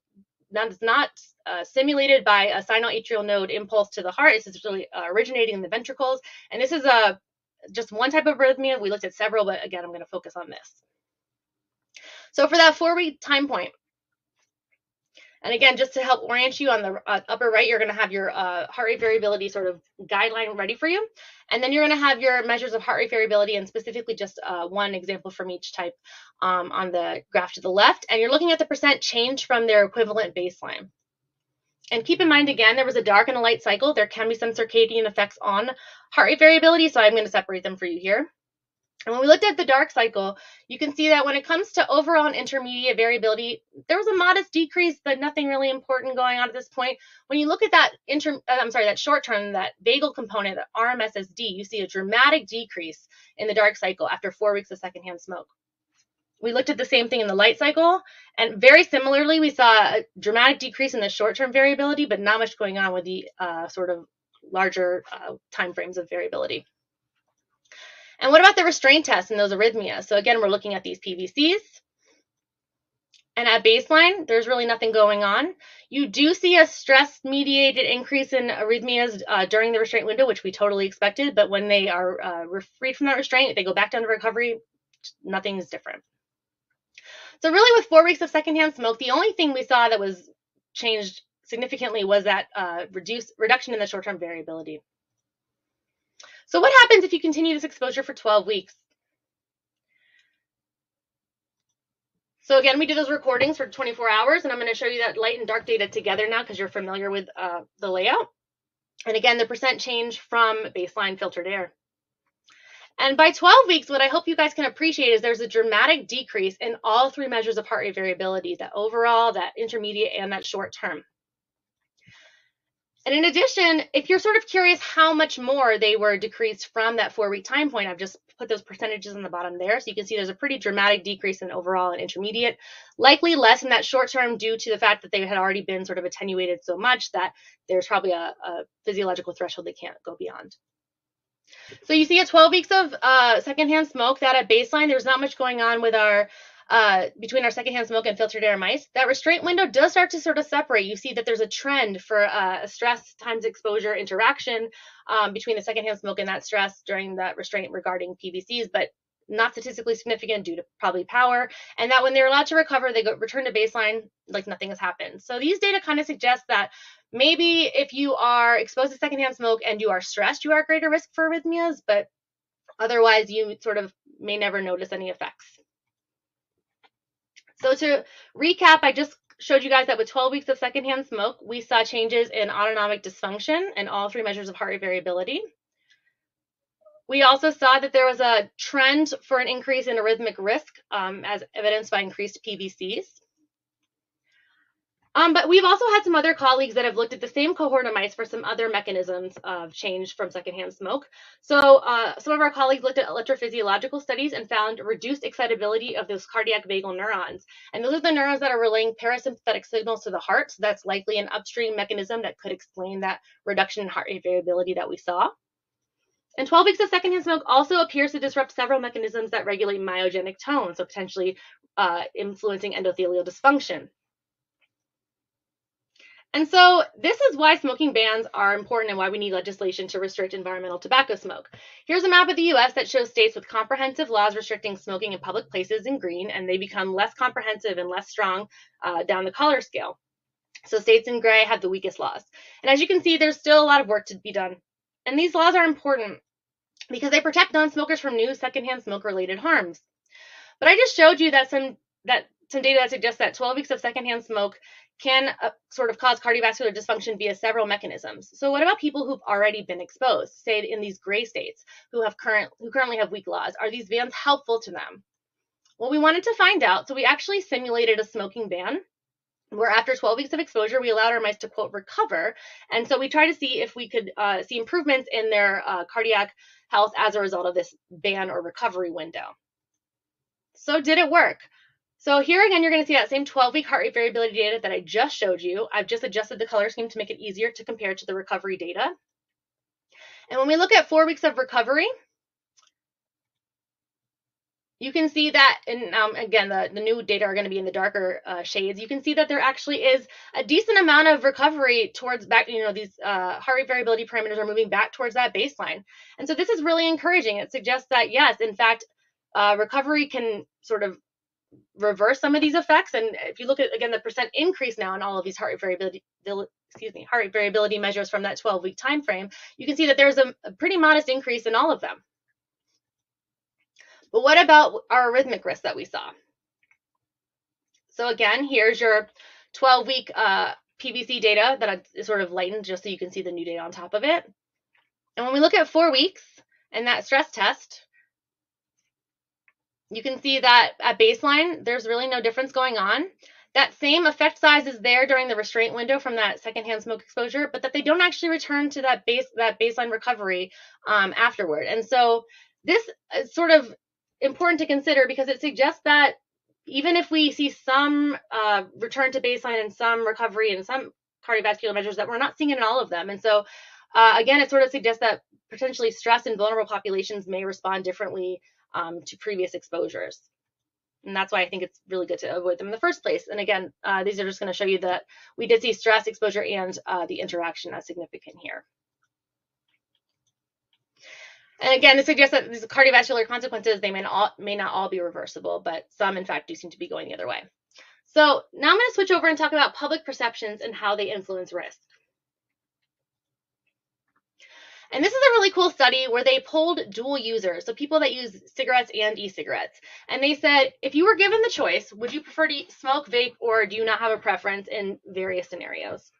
that is not uh, simulated by a sinoatrial node impulse to the heart. It's really uh, originating in the ventricles, and this is a just one type of arrhythmia. We looked at several, but again, I'm going to focus on this. So for that four-week time point, and again, just to help orient you on the uh, upper right, you're going to have your uh, heart rate variability sort of guideline ready for you. And then you're going to have your measures of heart rate variability and specifically just uh, one example from each type um, on the graph to the left. And you're looking at the percent change from their equivalent baseline. And keep in mind, again, there was a dark and a light cycle. There can be some circadian effects on heart rate variability, so I'm going to separate them for you here. And when we looked at the dark cycle, you can see that when it comes to overall and intermediate variability, there was a modest decrease, but nothing really important going on at this point. When you look at that inter, uh, I'm sorry, that short term, that vagal component, that RMSSD, you see a dramatic decrease in the dark cycle after four weeks of secondhand smoke. We looked at the same thing in the light cycle, and very similarly, we saw a dramatic decrease in the short-term variability, but not much going on with the uh, sort of larger uh, time frames of variability. And what about the restraint test and those arrhythmias? So again, we're looking at these PVCs. And at baseline, there's really nothing going on. You do see a stress-mediated increase in arrhythmias uh, during the restraint window, which we totally expected. But when they are uh, freed from that restraint, they go back down to recovery, nothing is different. So really with four weeks of secondhand smoke, the only thing we saw that was changed significantly was that uh, reduce, reduction in the short-term variability. So what happens if you continue this exposure for 12 weeks? So again, we did those recordings for 24 hours, and I'm going to show you that light and dark data together now because you're familiar with uh, the layout. And again, the percent change from baseline filtered air. And by 12 weeks, what I hope you guys can appreciate is there's a dramatic decrease in all three measures of heart rate variability, that overall, that intermediate, and that short term. And in addition, if you're sort of curious how much more they were decreased from that four week time point, I've just put those percentages on the bottom there. So you can see there's a pretty dramatic decrease in overall and intermediate, likely less in that short term due to the fact that they had already been sort of attenuated so much that there's probably a, a physiological threshold they can't go beyond. So you see at 12 weeks of uh, secondhand smoke that at baseline, there's not much going on with our uh, between our secondhand smoke and filtered air mice, that restraint window does start to sort of separate. You see that there's a trend for uh, a stress times exposure interaction um, between the secondhand smoke and that stress during that restraint regarding PVCs, but not statistically significant due to probably power, and that when they're allowed to recover, they go return to baseline like nothing has happened. So these data kind of suggest that maybe if you are exposed to secondhand smoke and you are stressed, you are at greater risk for arrhythmias, but otherwise you sort of may never notice any effects. So to recap, I just showed you guys that with 12 weeks of secondhand smoke, we saw changes in autonomic dysfunction and all three measures of heart rate variability. We also saw that there was a trend for an increase in arrhythmic risk um, as evidenced by increased PVCs. Um, but we've also had some other colleagues that have looked at the same cohort of mice for some other mechanisms of change from secondhand smoke. So uh, some of our colleagues looked at electrophysiological studies and found reduced excitability of those cardiac vagal neurons. And those are the neurons that are relaying parasympathetic signals to the heart. So that's likely an upstream mechanism that could explain that reduction in heart rate variability that we saw. And 12 weeks of secondhand smoke also appears to disrupt several mechanisms that regulate myogenic tone, so potentially uh, influencing endothelial dysfunction. And so this is why smoking bans are important and why we need legislation to restrict environmental tobacco smoke. Here's a map of the US that shows states with comprehensive laws restricting smoking in public places in green, and they become less comprehensive and less strong uh, down the color scale. So states in gray have the weakest laws. And as you can see, there's still a lot of work to be done. And these laws are important because they protect non-smokers from new secondhand smoke-related harms. But I just showed you that some that some data that suggests that 12 weeks of secondhand smoke can uh, sort of cause cardiovascular dysfunction via several mechanisms. So what about people who've already been exposed, say in these gray states, who have current who currently have weak laws? Are these bans helpful to them? Well, we wanted to find out, so we actually simulated a smoking ban where after 12 weeks of exposure, we allowed our mice to quote recover. And so we tried to see if we could uh, see improvements in their uh, cardiac health as a result of this ban or recovery window. So did it work? So here again, you're going to see that same 12-week heart rate variability data that I just showed you. I've just adjusted the color scheme to make it easier to compare to the recovery data. And when we look at four weeks of recovery, you can see that, and um, again, the, the new data are going to be in the darker uh, shades. You can see that there actually is a decent amount of recovery towards back, you know, these uh, heart rate variability parameters are moving back towards that baseline. And so this is really encouraging. It suggests that, yes, in fact, uh, recovery can sort of reverse some of these effects. And if you look at, again, the percent increase now in all of these heart rate variability, excuse me, heart rate variability measures from that 12 week time frame, you can see that there's a, a pretty modest increase in all of them. But what about our arrhythmic risk that we saw? So again, here's your 12 week uh, PVC data that is sort of lightened just so you can see the new data on top of it. And when we look at four weeks and that stress test, you can see that at baseline, there's really no difference going on. That same effect size is there during the restraint window from that secondhand smoke exposure, but that they don't actually return to that base that baseline recovery um, afterward. And so this is sort of important to consider because it suggests that even if we see some uh, return to baseline and some recovery and some cardiovascular measures, that we're not seeing in all of them. And so uh, again, it sort of suggests that potentially stress in vulnerable populations may respond differently um, to previous exposures. And that's why I think it's really good to avoid them in the first place. And again, uh, these are just going to show you that we did see stress exposure and uh, the interaction as significant here. And again, this suggests that these cardiovascular consequences, they may not, all, may not all be reversible, but some, in fact, do seem to be going the other way. So now I'm going to switch over and talk about public perceptions and how they influence risk. And this is a really cool study where they polled dual users, so people that use cigarettes and e-cigarettes. And they said, if you were given the choice, would you prefer to smoke, vape, or do you not have a preference in various scenarios?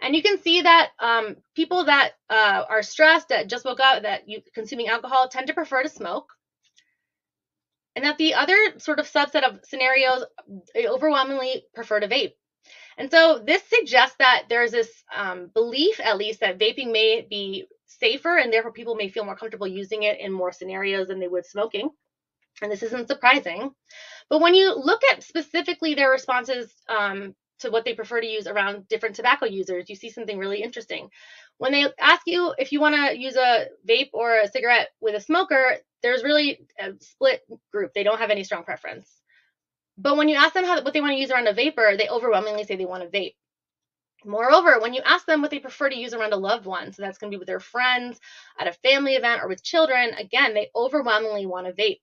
And you can see that um, people that uh, are stressed, that just woke up, that you consuming alcohol tend to prefer to smoke. And that the other sort of subset of scenarios, overwhelmingly prefer to vape. And so this suggests that there's this um, belief, at least, that vaping may be safer and therefore people may feel more comfortable using it in more scenarios than they would smoking. And this isn't surprising. But when you look at specifically their responses um, to what they prefer to use around different tobacco users, you see something really interesting. When they ask you if you want to use a vape or a cigarette with a smoker, there's really a split group. They don't have any strong preference. But when you ask them how, what they want to use around a vaper, they overwhelmingly say they want a vape. Moreover, when you ask them what they prefer to use around a loved one, so that's going to be with their friends, at a family event, or with children, again, they overwhelmingly want a vape.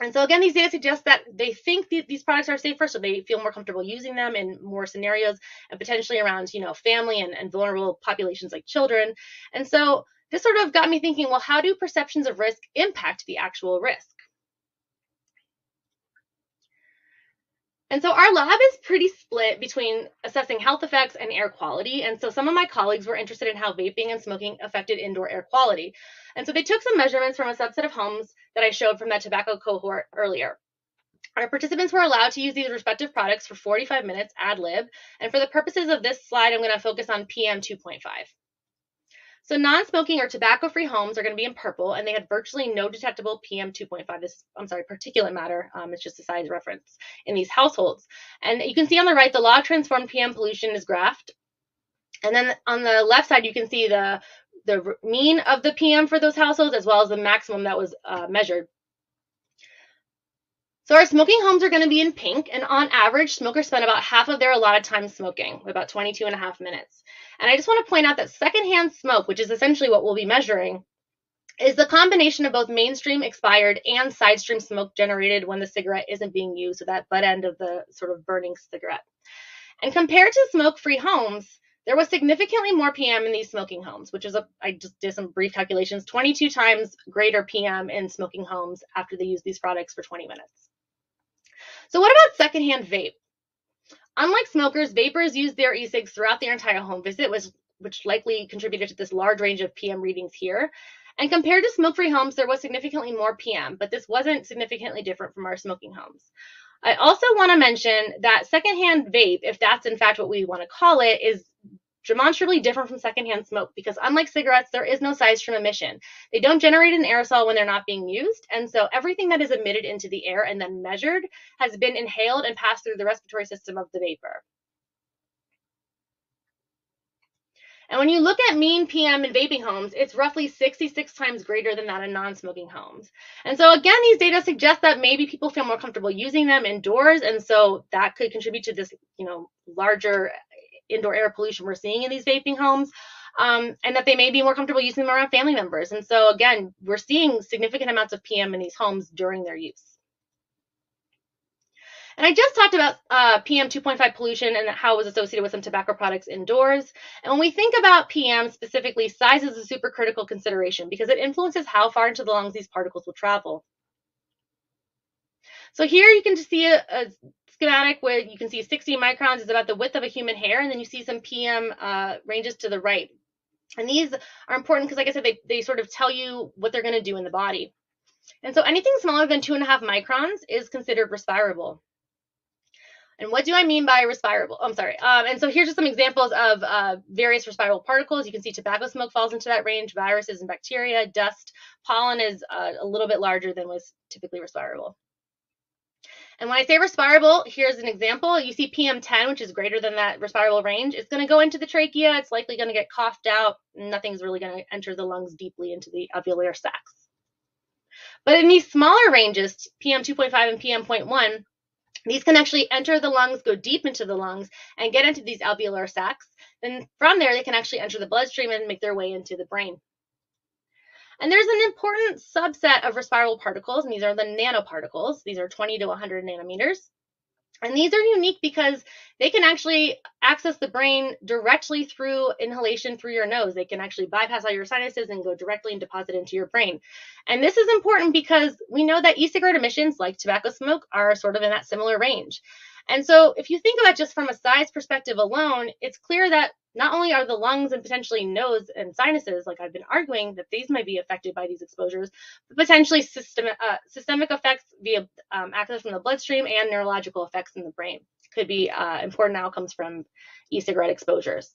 And so again, these data suggest that they think th these products are safer, so they feel more comfortable using them in more scenarios and potentially around, you know, family and, and vulnerable populations like children. And so this sort of got me thinking, well, how do perceptions of risk impact the actual risk? And so our lab is pretty split between assessing health effects and air quality. And so some of my colleagues were interested in how vaping and smoking affected indoor air quality. And so they took some measurements from a subset of homes that I showed from that tobacco cohort earlier. Our participants were allowed to use these respective products for 45 minutes ad lib. And for the purposes of this slide, I'm going to focus on PM 2.5. So non-smoking or tobacco-free homes are going to be in purple, and they had virtually no detectable PM 2.5. This, I'm sorry, particulate matter. Um, it's just a size reference in these households. And you can see on the right, the log transformed PM pollution is graphed. And then on the left side, you can see the the mean of the PM for those households as well as the maximum that was uh, measured. So our smoking homes are going to be in pink, and on average, smokers spend about half of their allotted time smoking, about 22 and a half minutes. And I just want to point out that secondhand smoke, which is essentially what we'll be measuring, is the combination of both mainstream expired and side stream smoke generated when the cigarette isn't being used, so that butt end of the sort of burning cigarette. And compared to smoke-free homes, there was significantly more PM in these smoking homes, which is a I just did some brief calculations, 22 times greater PM in smoking homes after they used these products for 20 minutes. So what about secondhand vape? Unlike smokers, vapers use their e-cigs throughout their entire home visit, which, which likely contributed to this large range of PM readings here. And compared to smoke-free homes, there was significantly more PM, but this wasn't significantly different from our smoking homes. I also want to mention that secondhand vape, if that's in fact what we want to call it, is demonstrably different from secondhand smoke because unlike cigarettes, there is no side stream emission. They don't generate an aerosol when they're not being used. And so everything that is emitted into the air and then measured has been inhaled and passed through the respiratory system of the vaper. And when you look at mean PM in vaping homes, it's roughly 66 times greater than that in non-smoking homes. And so again, these data suggest that maybe people feel more comfortable using them indoors, and so that could contribute to this, you know, larger indoor air pollution we're seeing in these vaping homes. Um, and that they may be more comfortable using them around family members. And so again, we're seeing significant amounts of PM in these homes during their use. And I just talked about uh, PM 2.5 pollution and how it was associated with some tobacco products indoors. And when we think about PM specifically, size is a super critical consideration because it influences how far into the lungs these particles will travel. So here you can just see a, a schematic where you can see 60 microns is about the width of a human hair, and then you see some PM uh, ranges to the right. And these are important because, like I said, they, they sort of tell you what they're going to do in the body. And so anything smaller than two and a half microns is considered respirable. And what do I mean by respirable? Oh, I'm sorry. Um, and so here's just some examples of uh, various respirable particles. You can see tobacco smoke falls into that range, viruses and bacteria, dust, pollen is uh, a little bit larger than was typically respirable. And when I say respirable, here's an example. You see PM10, which is greater than that respirable range. It's going to go into the trachea. It's likely going to get coughed out. Nothing's really going to enter the lungs deeply into the alveolar sacs. But in these smaller ranges, PM2.5 and PM0.1, these can actually enter the lungs, go deep into the lungs, and get into these alveolar sacs. Then from there, they can actually enter the bloodstream and make their way into the brain. And there's an important subset of respirable particles, and these are the nanoparticles. These are 20 to 100 nanometers. And these are unique because they can actually access the brain directly through inhalation through your nose. They can actually bypass all your sinuses and go directly and deposit into your brain. And this is important because we know that e-cigarette emissions, like tobacco smoke, are sort of in that similar range. And so if you think about just from a size perspective alone, it's clear that not only are the lungs and potentially nose and sinuses, like I've been arguing, that these might be affected by these exposures, but potentially systemic, uh, systemic effects via um, access from the bloodstream and neurological effects in the brain could be uh, important outcomes from e-cigarette exposures.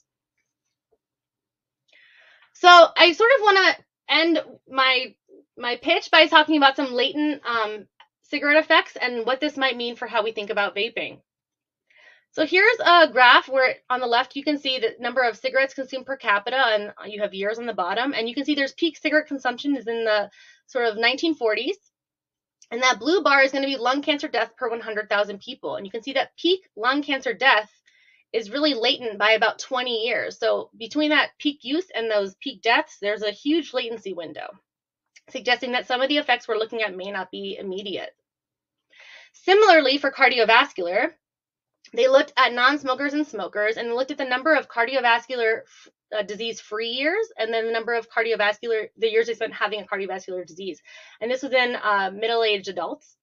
So I sort of want to end my my pitch by talking about some latent um, cigarette effects and what this might mean for how we think about vaping. So here's a graph where on the left you can see the number of cigarettes consumed per capita and you have years on the bottom and you can see there's peak cigarette consumption is in the sort of 1940s and that blue bar is going to be lung cancer death per 100,000 people and you can see that peak lung cancer death is really latent by about 20 years. So between that peak use and those peak deaths there's a huge latency window suggesting that some of the effects we're looking at may not be immediate. Similarly, for cardiovascular, they looked at non-smokers and smokers and looked at the number of cardiovascular uh, disease free years and then the number of cardiovascular the years they spent having a cardiovascular disease. And this was in uh, middle-aged adults.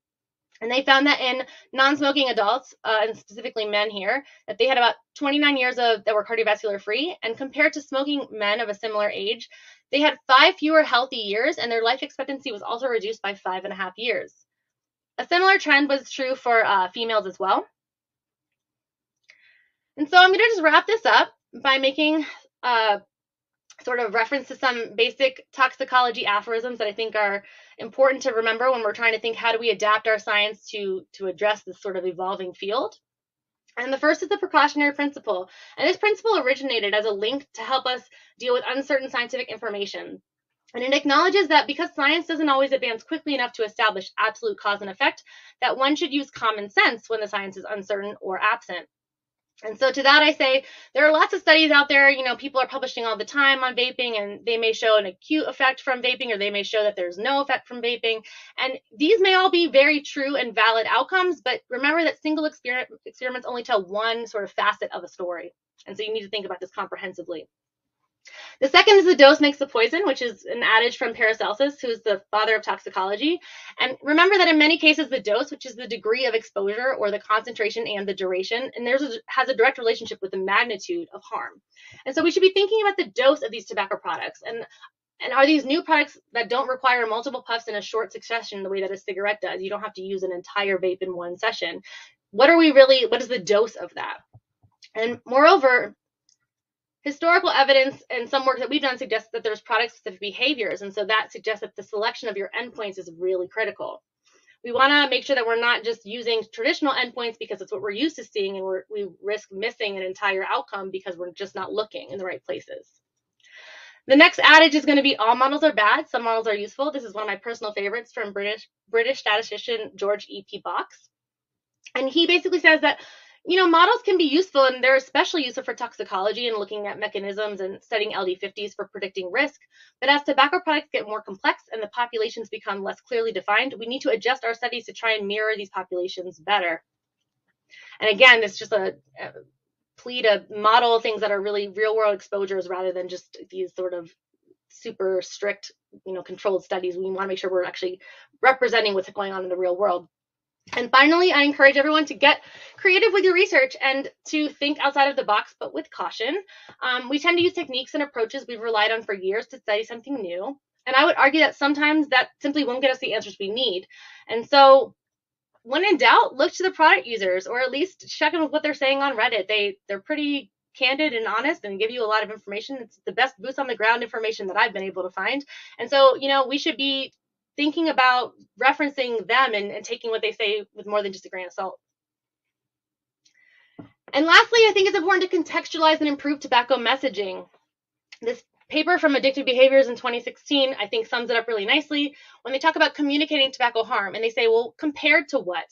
And they found that in non-smoking adults uh, and specifically men here that they had about 29 years of that were cardiovascular free. And compared to smoking men of a similar age they had five fewer healthy years and their life expectancy was also reduced by five and a half years. A similar trend was true for uh, females as well and so I'm going to just wrap this up by making a uh, sort of reference to some basic toxicology aphorisms that I think are important to remember when we're trying to think how do we adapt our science to to address this sort of evolving field. And the first is the precautionary principle. And this principle originated as a link to help us deal with uncertain scientific information. And it acknowledges that because science doesn't always advance quickly enough to establish absolute cause and effect, that one should use common sense when the science is uncertain or absent. And so to that I say there are lots of studies out there, you know, people are publishing all the time on vaping and they may show an acute effect from vaping or they may show that there's no effect from vaping. And these may all be very true and valid outcomes, but remember that single experiment, experiments only tell one sort of facet of a story. And so you need to think about this comprehensively. The second is the dose makes the poison, which is an adage from Paracelsus, who's the father of toxicology. And remember that in many cases, the dose, which is the degree of exposure or the concentration and the duration, and there's a, has a direct relationship with the magnitude of harm. And so we should be thinking about the dose of these tobacco products. And and are these new products that don't require multiple puffs in a short succession the way that a cigarette does? You don't have to use an entire vape in one session. What are we really, what is the dose of that? And moreover, historical evidence and some work that we've done suggests that there's product specific behaviors. And so that suggests that the selection of your endpoints is really critical. We want to make sure that we're not just using traditional endpoints because it's what we're used to seeing and we risk missing an entire outcome because we're just not looking in the right places. The next adage is going to be all models are bad, some models are useful. This is one of my personal favorites from British British statistician George E.P. Box. And he basically says that you know, models can be useful and they're especially useful for toxicology and looking at mechanisms and studying LD50s for predicting risk. But as tobacco products get more complex and the populations become less clearly defined, we need to adjust our studies to try and mirror these populations better. And again, it's just a, a plea to model things that are really real world exposures rather than just these sort of super strict, you know, controlled studies. We want to make sure we're actually representing what's going on in the real world. And finally, I encourage everyone to get creative with your research and to think outside of the box, but with caution. Um, we tend to use techniques and approaches we've relied on for years to study something new. And I would argue that sometimes that simply won't get us the answers we need. And so when in doubt, look to the product users or at least check in with what they're saying on Reddit. They they're pretty candid and honest and give you a lot of information. It's the best boots on the ground information that I've been able to find. And so, you know, we should be thinking about referencing them and, and taking what they say with more than just a grain of salt. And lastly, I think it's important to contextualize and improve tobacco messaging. This paper from Addictive Behaviors in 2016, I think, sums it up really nicely when they talk about communicating tobacco harm. And they say, well, compared to what?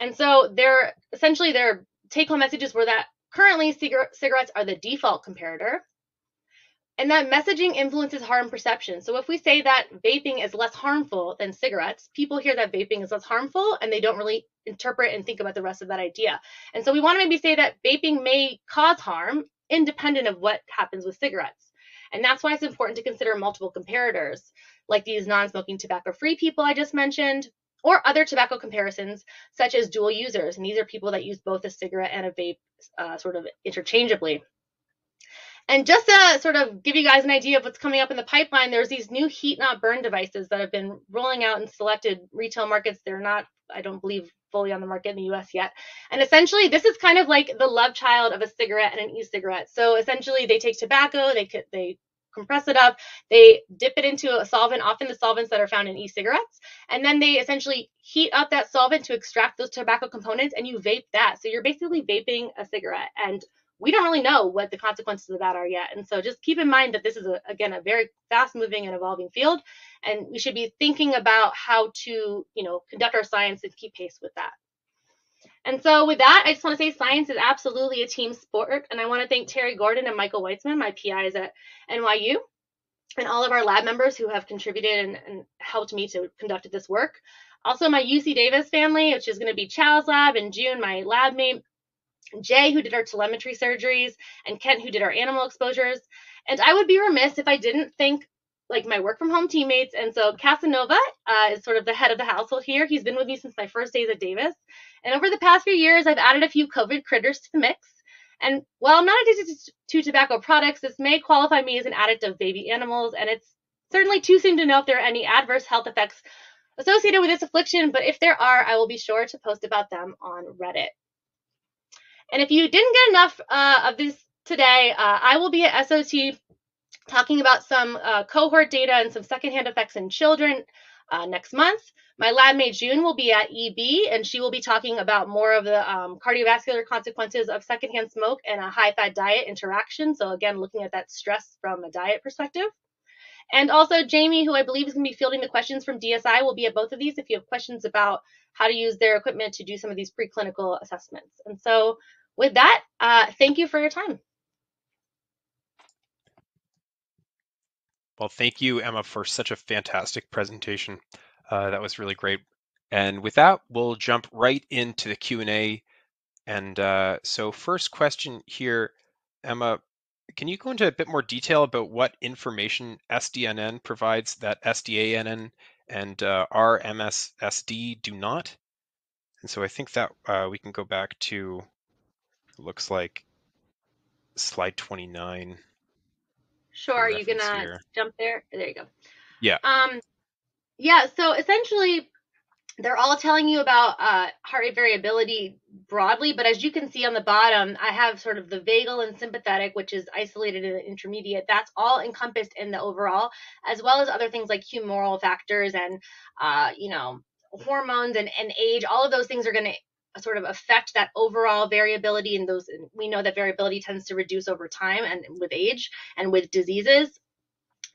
And so they're essentially their take home messages were that currently cigarettes are the default comparator. And that messaging influences harm perception. So if we say that vaping is less harmful than cigarettes, people hear that vaping is less harmful and they don't really interpret and think about the rest of that idea. And so we want to maybe say that vaping may cause harm independent of what happens with cigarettes. And that's why it's important to consider multiple comparators, like these non smoking tobacco free people I just mentioned, or other tobacco comparisons, such as dual users. And these are people that use both a cigarette and a vape uh, sort of interchangeably. And just to sort of give you guys an idea of what's coming up in the pipeline, there's these new heat not burn devices that have been rolling out in selected retail markets. They're not, I don't believe, fully on the market in the US yet. And essentially, this is kind of like the love child of a cigarette and an e-cigarette. So essentially, they take tobacco, they they compress it up, they dip it into a solvent, often the solvents that are found in e-cigarettes, and then they essentially heat up that solvent to extract those tobacco components, and you vape that. So you're basically vaping a cigarette. And we don't really know what the consequences of that are yet. And so just keep in mind that this is, a, again, a very fast moving and evolving field. And we should be thinking about how to, you know, conduct our science and keep pace with that. And so with that, I just want to say science is absolutely a team sport. And I want to thank Terry Gordon and Michael Weitzman, my PIs at NYU, and all of our lab members who have contributed and, and helped me to conduct this work. Also, my UC Davis family, which is going to be Chow's lab and June, my lab mate, Jay, who did our telemetry surgeries, and Kent, who did our animal exposures. And I would be remiss if I didn't thank like my work from home teammates. And so Casanova uh, is sort of the head of the household here. He's been with me since my first days at Davis. And over the past few years, I've added a few COVID critters to the mix. And while I'm not addicted to tobacco products, this may qualify me as an addict of baby animals. And it's certainly too soon to know if there are any adverse health effects associated with this affliction. But if there are, I will be sure to post about them on Reddit. And if you didn't get enough uh, of this today, uh, I will be at SOT talking about some uh, cohort data and some secondhand effects in children uh, next month. My lab mate June will be at EB, and she will be talking about more of the um, cardiovascular consequences of secondhand smoke and a high fat diet interaction. So, again, looking at that stress from a diet perspective. And also, Jamie, who I believe is going to be fielding the questions from DSI, will be at both of these if you have questions about how to use their equipment to do some of these preclinical assessments. And so, with that, uh, thank you for your time.
Well, thank you, Emma, for such a fantastic presentation. Uh, that was really great. And with that, we'll jump right into the Q&A. And uh, so first question here, Emma, can you go into a bit more detail about what information SDNN provides that SDANN and uh, RMSSD do not? And so I think that uh, we can go back to looks like slide 29.
Sure, are you gonna here. jump there? There you go.
Yeah.
Um, yeah. So essentially, they're all telling you about uh, heart rate variability broadly, but as you can see on the bottom, I have sort of the vagal and sympathetic, which is isolated and intermediate. That's all encompassed in the overall, as well as other things like humoral factors and, uh, you know, hormones and, and age. All of those things are going to sort of affect that overall variability and those we know that variability tends to reduce over time and with age and with diseases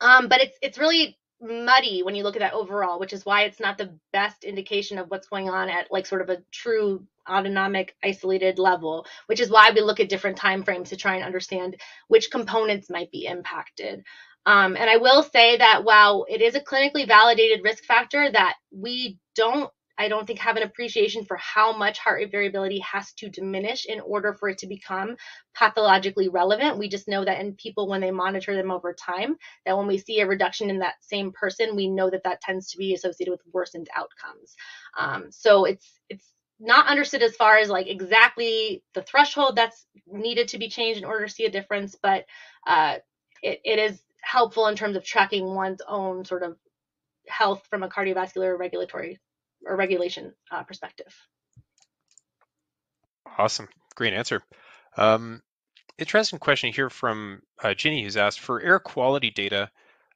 um, but it's it's really muddy when you look at that overall, which is why it's not the best indication of what's going on at like sort of a true autonomic isolated level, which is why we look at different time frames to try and understand which components might be impacted. Um, and I will say that while it is a clinically validated risk factor, that we don't I don't think have an appreciation for how much heart rate variability has to diminish in order for it to become pathologically relevant. We just know that in people, when they monitor them over time, that when we see a reduction in that same person, we know that that tends to be associated with worsened outcomes. Um, so it's it's not understood as far as like exactly the threshold that's needed to be changed in order to see a difference, but uh, it, it is helpful in terms of tracking one's own sort of health from a cardiovascular regulatory or regulation uh, perspective.
Awesome, great answer. Um, interesting question here from uh, Ginny, who's asked for air quality data.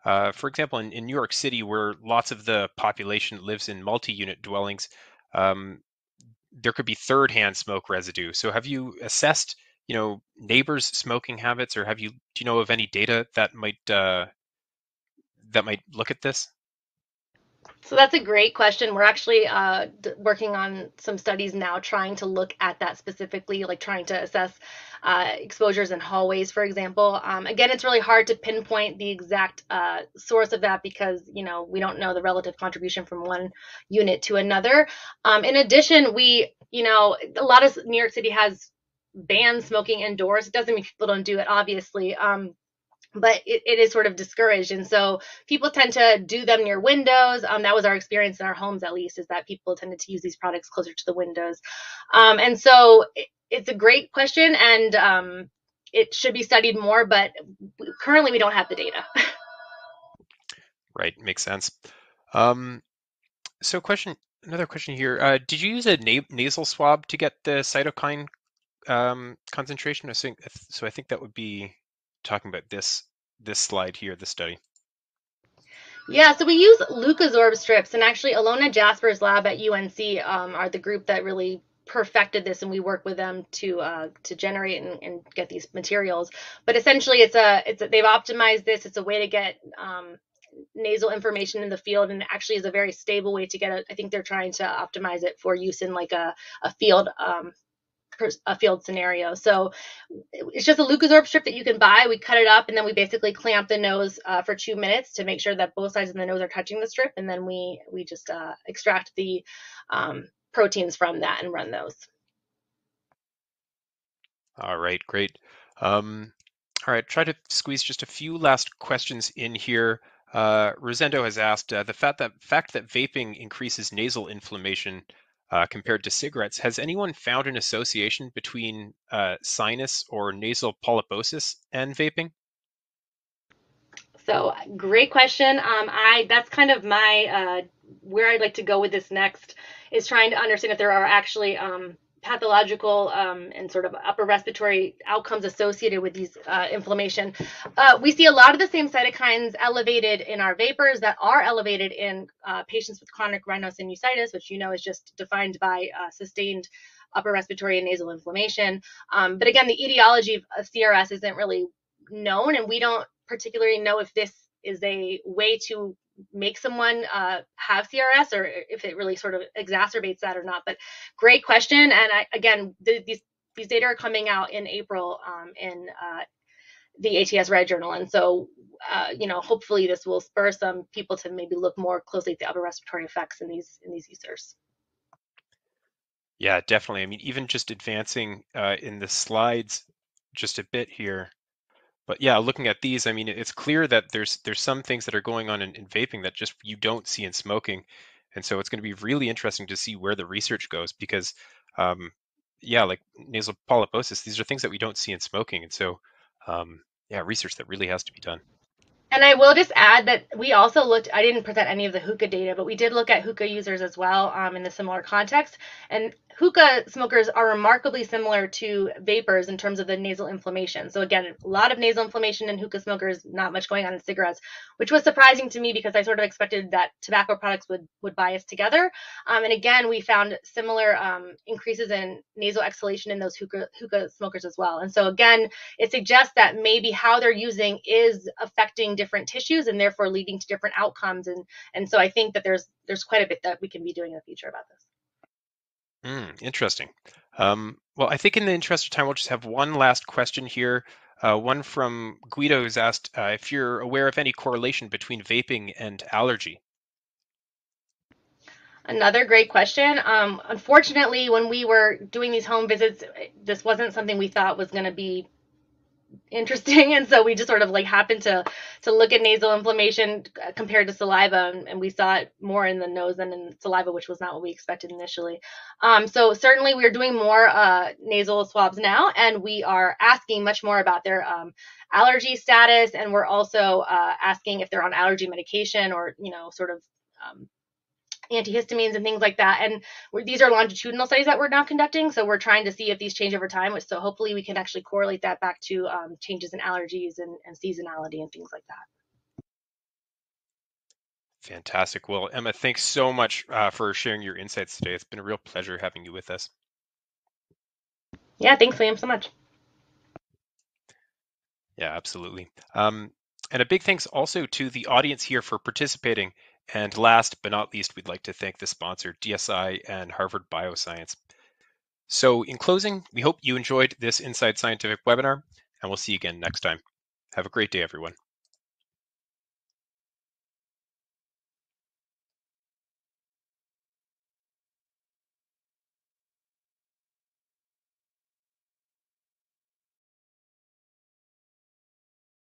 Uh, for example, in, in, New York City, where lots of the population lives in multi-unit dwellings, um, there could be third-hand smoke residue. So, have you assessed, you know, neighbors' smoking habits, or have you do you know of any data that might uh, that might look at this?
So that's a great question. We're actually uh, working on some studies now trying to look at that specifically, like trying to assess uh, exposures in hallways, for example. Um, again, it's really hard to pinpoint the exact uh, source of that because, you know, we don't know the relative contribution from one unit to another. Um, in addition, we, you know, a lot of New York City has banned smoking indoors. It doesn't mean people don't do it, obviously. Um, but it, it is sort of discouraged. And so people tend to do them near windows. Um, that was our experience in our homes at least is that people tended to use these products closer to the windows. Um, and so it, it's a great question and um, it should be studied more but currently we don't have the data.
Right makes sense. Um, so question another question here. Uh, did you use a na- nasal swab to get the cytokine um, concentration? So i think that would be talking about this this slide here, the study?
Yeah, so we use Leukosorb strips, and actually, Ilona Jaspers' lab at UNC um, are the group that really perfected this, and we work with them to uh, to generate and, and, get these materials. But essentially, it's a it's a, they've optimized this. It's a way to get um, nasal information in the field, and actually is a very stable way to get it. I think they're trying to optimize it for use in like a a field um, a field scenario. So it's just a Leukosorb strip that you can buy. We cut it up and then we basically clamp the nose uh, for two minutes to make sure that both sides of the nose are touching the strip, and then we we just uh, extract the um, proteins from that and run those.
All right, great. Um, all right, try to squeeze just a few last questions in here. Uh, Rosendo has asked uh, the fact that fact that vaping increases nasal inflammation uh, compared to cigarettes. Has anyone found an association between uh, sinus or nasal polyposis and vaping?
So great question. Um, I that's kind of my uh, where I'd like to go with this next is trying to understand if there are actually um, pathological um, and sort of upper respiratory outcomes associated with these uh, inflammation. Uh, we see a lot of the same cytokines elevated in our vapers that are elevated in uh, patients with chronic rhinosinusitis, which you know is just defined by uh, sustained upper respiratory and nasal inflammation. Um, but again, the etiology of, of CRS isn't really known, and we don't particularly know if this is a way to make someone uh, have CRS or if it really sort of exacerbates that or not. But great question. And I, again, the, these these data are coming out in April um, in uh, the ATS Red Journal, and so uh, you know hopefully this will spur some people to maybe look more closely at the upper respiratory effects in these in these users.
Yeah, definitely. I mean, even just advancing uh, in the slides just a bit here, but yeah, looking at these, I mean, it's clear that there's there's some things that are going on in, in vaping that just you don't see in smoking, and so it's going to be really interesting to see where the research goes because, um, yeah, like nasal polyposis, these are things that we don't see in smoking, and so um, yeah, research that really has to be done.
And I will just add that we also looked, I didn't present any of the hookah data, but we did look at hookah users as well um, in a similar context. And hookah smokers are remarkably similar to vapers in terms of the nasal inflammation. So again, a lot of nasal inflammation in hookah smokers, not much going on in cigarettes, which was surprising to me because I sort of expected that tobacco products would would bias together. Um, and again, we found similar um, increases in nasal exhalation in those hookah, hookah smokers as well. And so again, it suggests that maybe how they're using is affecting different tissues and therefore leading to different outcomes. And and so I think that there's there's quite a bit that we can be doing in the future about this.
Mm, interesting. Um, well, I think in the interest of time, we'll just have one last question here. Uh, one from Guido who's asked uh, if you're aware of any correlation between vaping and allergy.
Another great question. Um, unfortunately, when we were doing these home visits, this wasn't something we thought was going to be interesting. And so we just sort of like happened to to look at nasal inflammation compared to saliva and, we saw it more in the nose than in saliva which was not what we expected initially. Um, so certainly we're doing more uh, nasal swabs now and we are asking much more about their um, allergy status. And we're also uh, asking if they're on allergy medication or you know sort of um, antihistamines and things like that. And these are longitudinal studies that we're now conducting. So we're trying to see if these change over time. So hopefully we can actually correlate that back to um, changes in allergies and, and seasonality and things like that.
Fantastic. Well, Emma, thanks so much uh, for sharing your insights today. It's been a real pleasure having you with us.
Yeah, thanks, Liam, so much.
Yeah, absolutely. Um, and a big thanks also to the audience here for participating. And last but not least, we'd like to thank the sponsor, DSI and Harvard Bioscience. So in closing, we hope you enjoyed this Inside Scientific webinar, and we'll see you again next time. Have a great day, everyone.